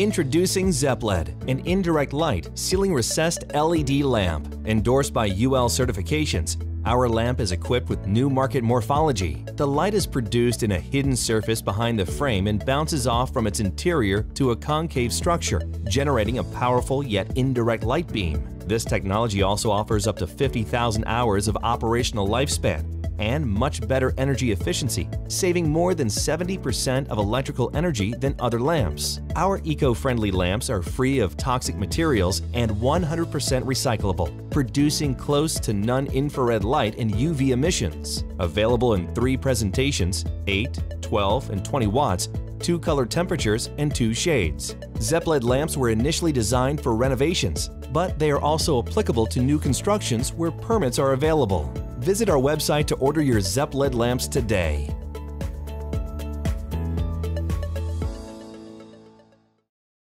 Introducing ZepLED, an indirect light ceiling recessed LED lamp. Endorsed by UL certifications, our lamp is equipped with new market morphology. The light is produced in a hidden surface behind the frame and bounces off from its interior to a concave structure, generating a powerful yet indirect light beam. This technology also offers up to 50,000 hours of operational lifespan and much better energy efficiency, saving more than 70% of electrical energy than other lamps. Our eco-friendly lamps are free of toxic materials and 100% recyclable, producing close to non-infrared light and UV emissions. Available in three presentations, 8, 12, and 20 watts, two color temperatures, and two shades. ZepLED lamps were initially designed for renovations, but they are also applicable to new constructions where permits are available. Visit our website to order your ZepLED lamps today.